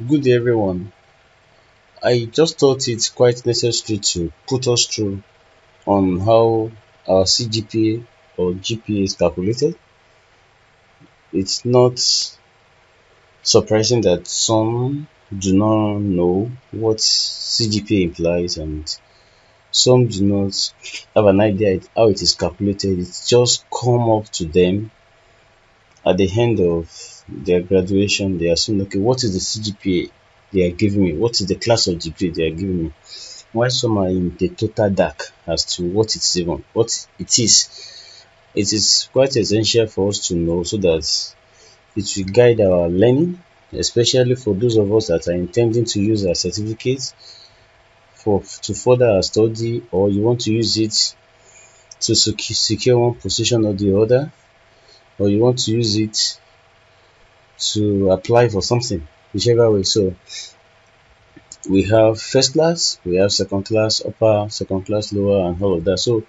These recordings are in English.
Good day everyone. I just thought it's quite necessary to put us through on how our CGPA or GPA is calculated. It's not surprising that some do not know what CGPA implies and some do not have an idea how it is calculated. It's just come up to them at the end of their graduation. They assume, okay, what is the CGPA they are giving me? What is the class of GPA they are giving me? Why some are in the total dark as to what it's even, what it is. It is quite essential for us to know so that it will guide our learning, especially for those of us that are intending to use our certificates for to further our study or you want to use it to secure one position or the other or you want to use it to apply for something whichever way. So we have first class we have second class upper second class lower and all of that. So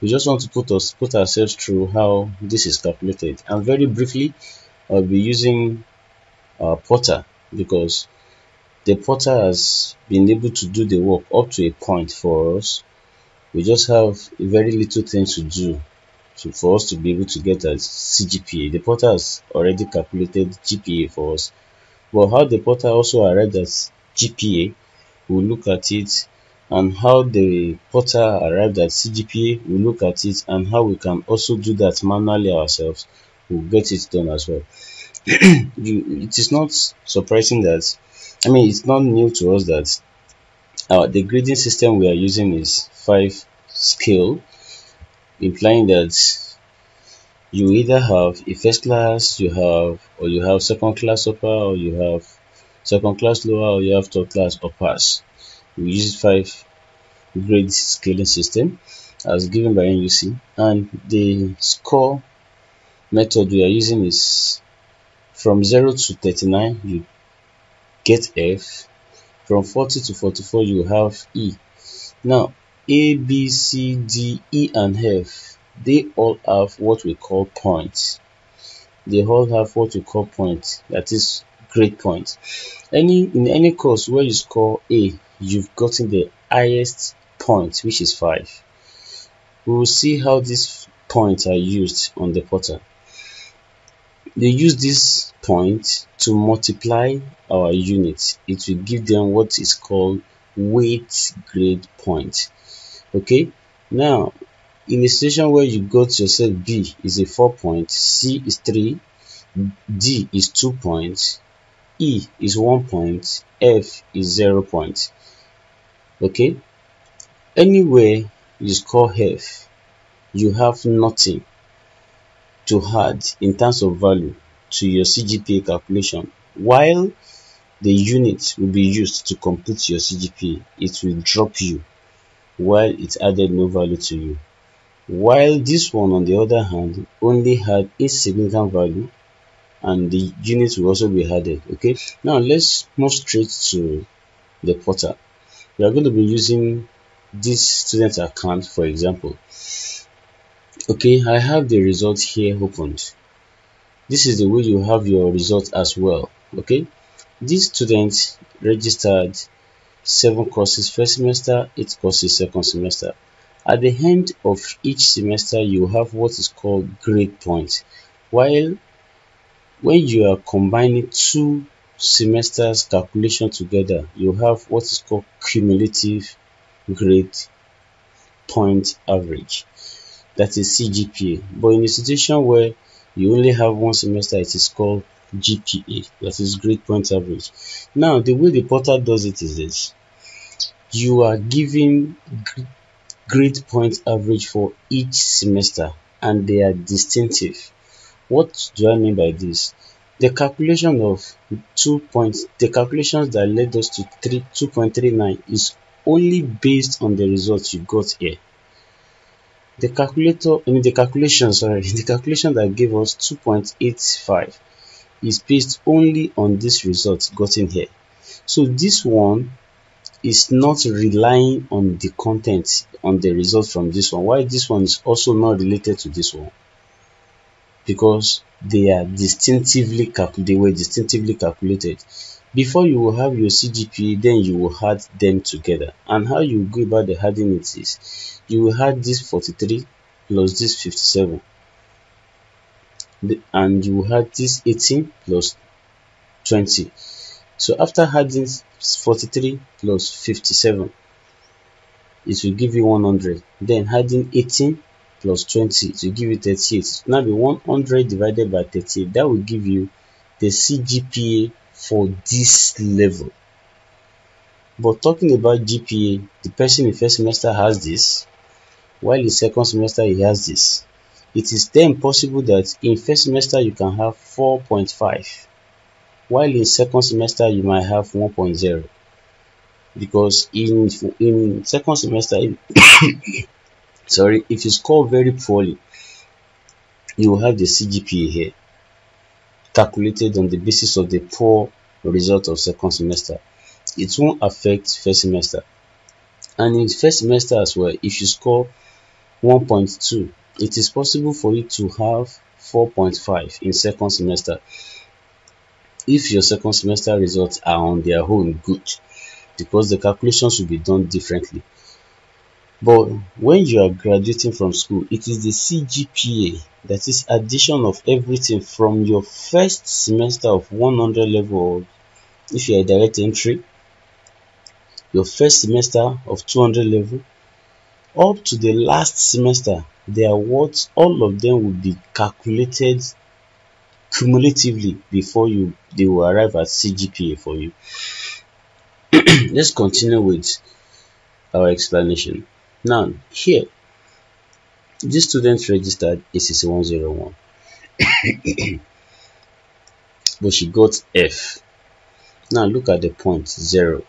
we just want to put us put ourselves through how this is calculated. And very briefly i'll be using portal because the portal has been able to do the work up to a point for us. We just have very little things to do for us to be able to get a CGPA. The portal has already calculated GPA for us. But how the portal also arrived at GPA, we'll look at it and how the portal arrived at CGPA, we'll look at it and how we can also do that manually ourselves. We'll get it done as well. you, it is not surprising that, I mean, it's not new to us that uh, the grading system we are using is 5 scale implying that you either have a first class, you have, or you have second class upper, or you have second class lower, or you have third class uppers. We use five grade scaling system as given by NUC, and the score method we are using is from 0 to 39 you get F, from 40 to 44 you have E. Now a, B, C, D, E, and F, they all have what we call points. They all have what we call points, that is grade points. Any in any course where you score A, you've gotten the highest point, which is 5. We will see how these points are used on the portal. They use this point to multiply our units. It will give them what is called weight grade point okay? Now in a situation where you got yourself b is a 4 point c is 3 d is 2 points e is 1 point f is 0 point. Okay? Anywhere you score f you have nothing to add in terms of value to your CGPA calculation. While the unit will be used to compute your CGPA it will drop you while it added no value to you. While this one on the other hand only had a significant value and the units will also be added. Okay, now let's move straight to the portal. We are going to be using this student account for example. Okay, I have the results here opened. This is the way you have your result as well. Okay, this student registered seven courses first semester, eight courses second semester. At the end of each semester, you have what is called grade point. While when you are combining two semesters calculation together, you have what is called cumulative grade point average. That is CGPA. But in a situation where you only have one semester, it is called GPA, that is grade point average. Now, the way the portal does it is this you are given grade point average for each semester and they are distinctive. What do I mean by this? The calculation of two points, the calculations that led us to 3, 2.39 is only based on the results you got here. The calculator, I mean the calculation, sorry, the calculation that gave us 2.85 is based only on this result gotten here. So this one is not relying on the content on the result from this one why this one is also not related to this one because they are distinctively they were distinctively calculated. Before you will have your CGPA, then you will add them together. And how you go about the adding it is, you will add this 43 plus this 57. And you will add this 18 plus 20. So after adding 43 plus 57, it will give you 100. Then adding 18 plus 20 it will give you 38. Now be 100 divided by 38. That will give you the CGPA for this level. But talking about GPA, the person in first semester has this, while in second semester he has this. It is then possible that in first semester you can have 4.5, while in second semester you might have 1.0. Because in in second semester, sorry, if you score very poorly, you will have the CGPA here calculated on the basis of the poor result of second semester. It won't affect first semester. And in first semester as well, if you score 1.2, it is possible for you to have 4.5 in second semester if your second semester results are on their own good because the calculations will be done differently. But when you are graduating from school, it is the CGPA, that is addition of everything from your first semester of 100 level, if you are direct entry, your first semester of 200 level, up to the last semester, their awards, all of them will be calculated cumulatively before you they will arrive at CGPA for you. Let's continue with our explanation. Now, here, this student registered ACC 101 but she got F. Now, look at the point 0.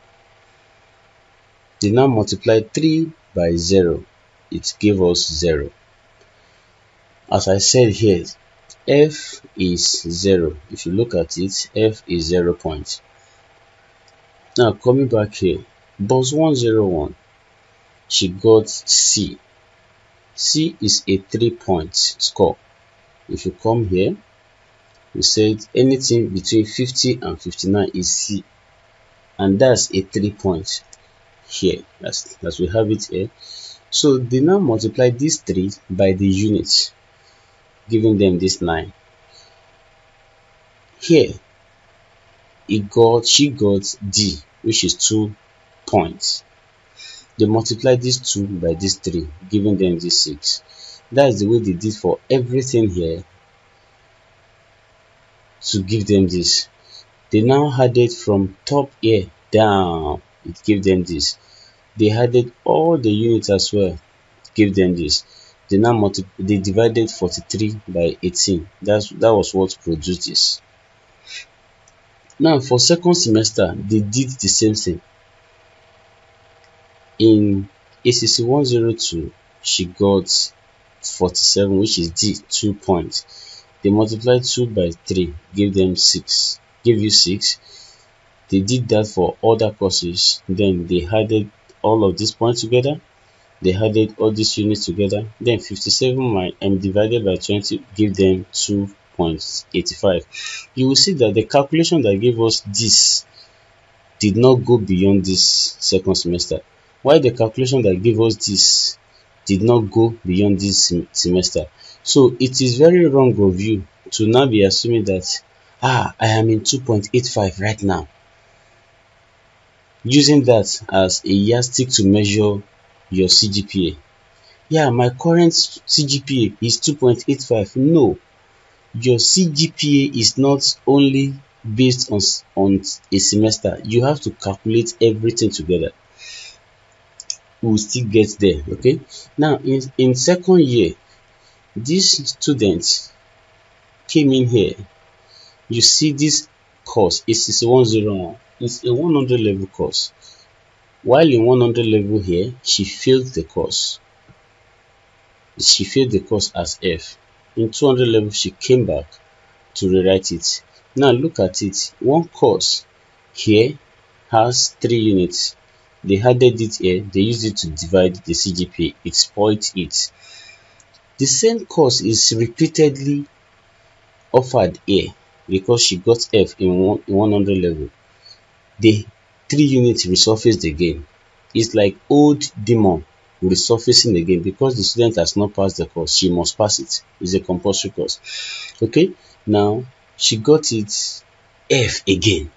They now multiply 3 by 0. It gave us 0. As I said here, F is 0. If you look at it, F is 0 point. Now, coming back here, boss 101 she got C. C is a three point score. If you come here, we said anything between 50 and 59 is C. And that's a three point here. That's, as we have it here. So they now multiply these three by the units, giving them this 9. Here, he got, she got D, which is 2 points. They multiply these 2 by these 3, giving them this 6. That is the way they did for everything here to give them this. They now added from top here down. It gave them this. They added all the units as well. Give them this. They now they divided 43 by 18. That's that was what produced this. Now for second semester, they did the same thing. In ACC 102, she got 47, which is D, 2 points. They multiplied 2 by 3, give them 6, give you 6. They did that for other courses. Then they added all of these points together. They added all these units together. Then 57 and divided by 20 give them 2.85. You will see that the calculation that gave us this did not go beyond this second semester why the calculation that gave us this did not go beyond this sem semester. So it is very wrong of you to now be assuming that, ah, I am in 2.85 right now. Using that as a yardstick to measure your CGPA. Yeah, my current CGPA is 2.85. No, your CGPA is not only based on, on a semester. You have to calculate everything together we will still get there okay now in in second year this student came in here you see this course is 101 it's a 100 level course while in 100 level here she failed the course. She failed the course as f. In 200 level she came back to rewrite it. Now look at it. One course here has three units. They added it here, they used it to divide the CGPA, exploit it. The same course is repeatedly offered here because she got F in, 100 level, the three units resurfaced again. It's like old demon resurfacing again because the student has not passed the course. She must pass it. It's a compulsory course. Okay, now she got it F again.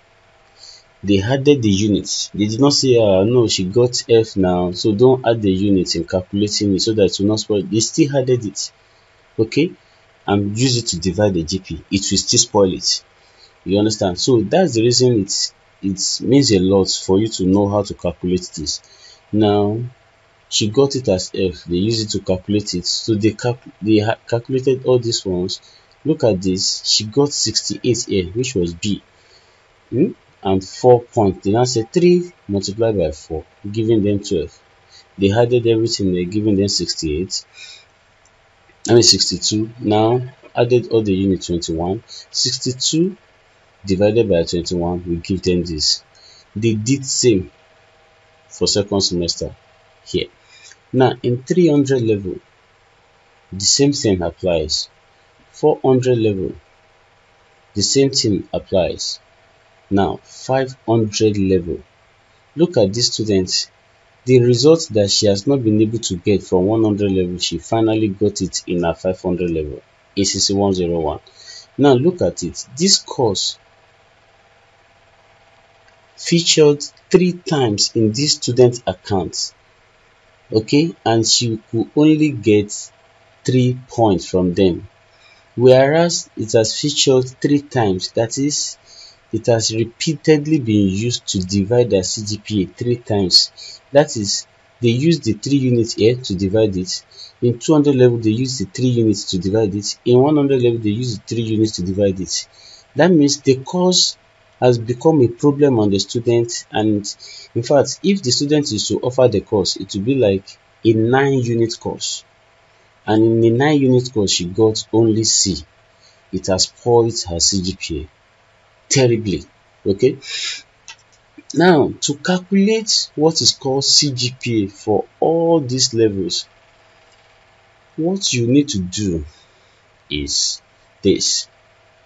They added the units. They did not say, uh, no, she got F now, so don't add the units in calculating it so that it will not spoil. They still added it. Okay, and use it to divide the GP. It will still spoil it. You understand? So that's the reason it's it means a lot for you to know how to calculate this. Now, she got it as F. They use it to calculate it. So they, cap they calculated all these ones. Look at this. She got 68 here, which was B. Hmm? And 4 points. They now say 3 multiplied by 4, giving them 12. They added everything, they're giving them 68. I mean 62. Now, added all the unit 21. 62 divided by 21 will give them this. They did same for second semester here. Now in 300 level, the same thing applies. 400 level, the same thing applies. Now 500 level, look at this student. The result that she has not been able to get from 100 level, she finally got it in her 500 level, ACC 101. Now look at it. This course featured three times in this student account okay? And she could only get three points from them. Whereas it has featured three times that is it has repeatedly been used to divide the CGPA three times. That is they use the three units here to divide it. In 200 level they use the three units to divide it. In 100 level they use the three units to divide it. That means the course has become a problem on the student and in fact if the student is to offer the course it will be like a 9 unit course. And in the 9 unit course she got only C. It has spoiled her CGPA terribly okay? Now to calculate what is called CGPA for all these levels what you need to do is this.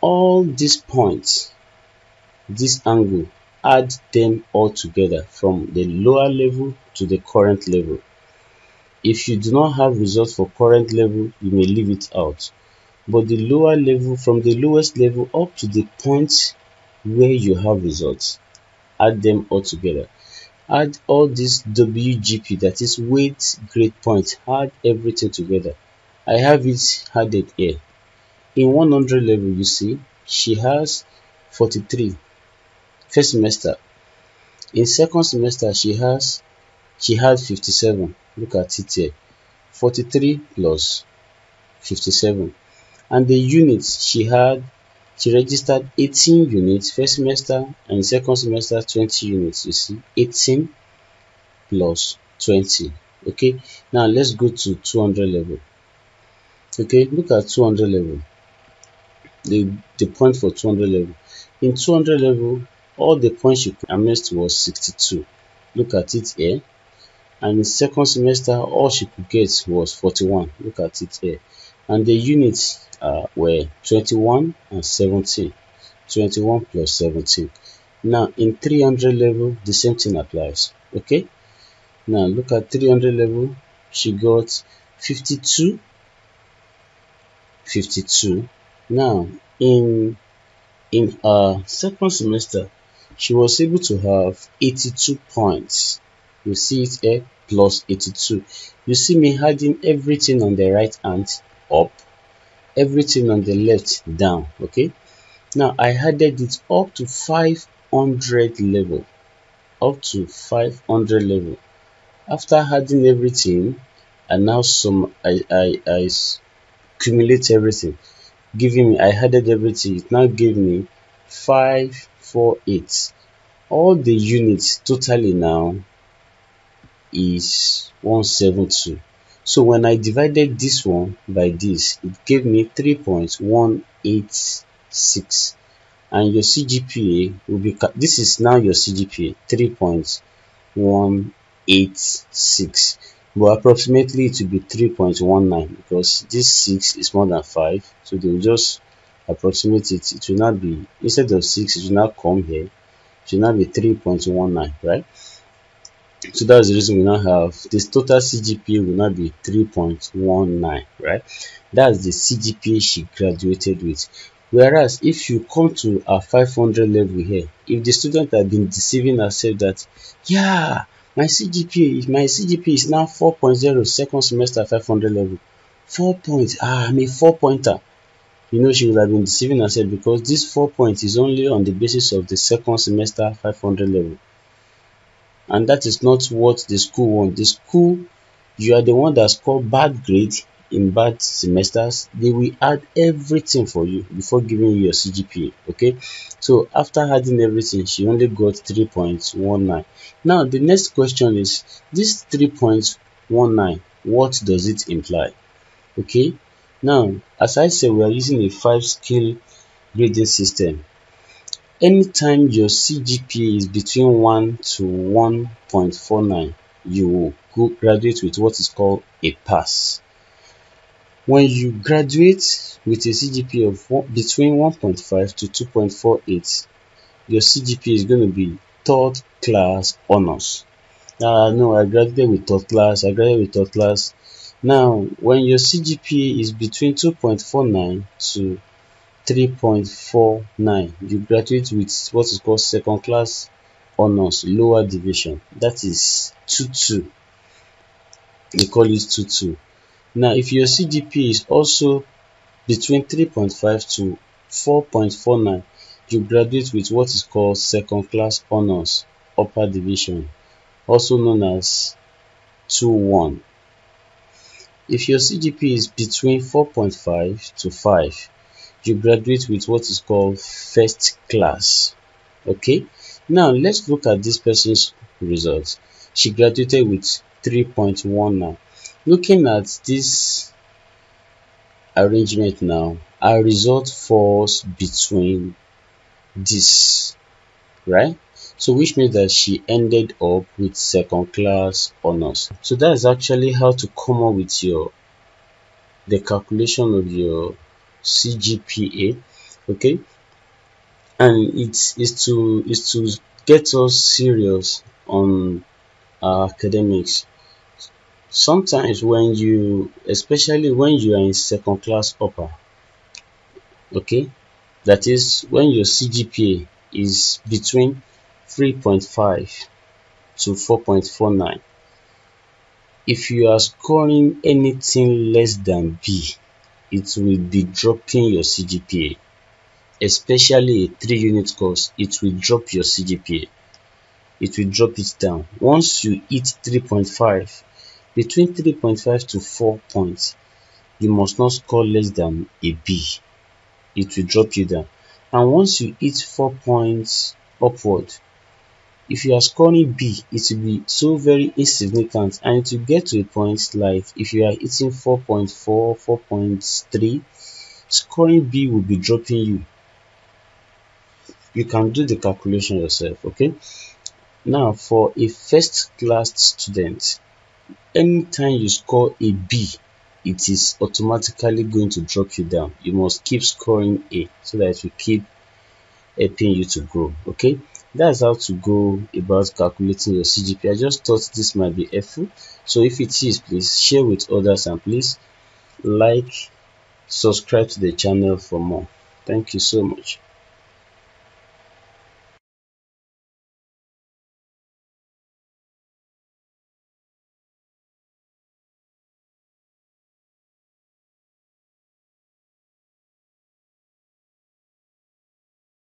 All these points this angle add them all together from the lower level to the current level. If you do not have results for current level you may leave it out. But the lower level from the lowest level up to the point where you have results add them all together. Add all this WGP that is weight grade point add everything together. I have it added here. In 100 level you see she has 43 first semester. In second semester she has she had 57 look at it here. 43 plus 57 and the units she had she registered 18 units first semester and second semester 20 units you see. 18 plus 20 okay? Now let's go to 200 level. Okay? Look at 200 level. The the point for 200 level. In 200 level all the points she amassed was 62 look at it here. And in second semester all she could get was 41 look at it here. And the units uh, were 21 and 17 21 plus 17 now in 300 level the same thing applies. Okay? Now look at 300 level. She got 52 52 now in in our second semester she was able to have 82 points. You see it here plus 82 you see me adding everything on the right hand up everything on the left down okay? Now i added it up to 500 level up to 500 level. After adding everything and now some i i i accumulate everything. Giving me i added everything. It now gave me five 0.48 all the units totally now is 172 so when I divided this one by this it gave me 3.186 and your CGPA will be this is now your CGPA 3.186 but approximately it will be 3.19 because this 6 is more than 5 so they will just approximate it, it will not be, instead of 6, it will not come here. It will not be 3.19, right? So that's the reason we now have this total CGPA will not be 3.19, right? That's the CGPA she graduated with. Whereas if you come to a 500 level here, if the student had been deceiving herself that, yeah, my CGPA, my CGPA is now 4.0 second semester 500 level, 4 points, ah, I'm a 4 pointer. You know, she would have been deceiving herself because this 4 points is only on the basis of the second semester 500 level. And that is not what the school wants. The school, you are the one that scored bad grade in bad semesters, they will add everything for you before giving you your CGPA. Okay, so after adding everything, she only got 3.19. Now, the next question is this 3.19, what does it imply? Okay, now as I said, we are using a five skill grading system. Anytime your CGPA is between 1 to 1.49, you will graduate with what is called a pass when you graduate with a CGPA of one, between 1.5 to 2.48, your CGPA is going to be third class honors. Uh, no, I graduated with third class, I graduated with third class. Now, when your CGPA is between 2.49 to 3.49, you graduate with what is called second class honors, lower division. That is 2-2. They call it 2-2. Now, if your CGPA is also between 3.5 to 4.49, you graduate with what is called second class honors upper division, also known as 2-1. If your CGP is between 4.5 to 5, you graduate with what is called first class. Okay, now let's look at this person's results. She graduated with 3.1 now. looking at this arrangement now our result falls between this right so which means that she ended up with second class honors. So that's actually how to come up with your the calculation of your cgpa okay? And it's is to is to get us serious on academics. Sometimes when you especially when you are in second class upper okay? That is when your cgpa is between 3.5 to 4.49 if you are scoring anything less than b it will be dropping your cgpa especially a three unit course it will drop your cgpa it will drop it down once you hit 3.5 between 3.5 to 4 points, you must not score less than a B. It will drop you down. And once you hit 4 points upward, if you are scoring B, it will be so very insignificant and it will get to a point like if you are hitting 4.4, 4.3, scoring B will be dropping you. You can do the calculation yourself, okay? Now, for a first class student, anytime you score a B, it is automatically going to drop you down. You must keep scoring A so that it will keep helping you to grow. Okay, that's how to go about calculating your CGP. I just thought this might be helpful. So if it is, please share with others and please like, subscribe to the channel for more. Thank you so much.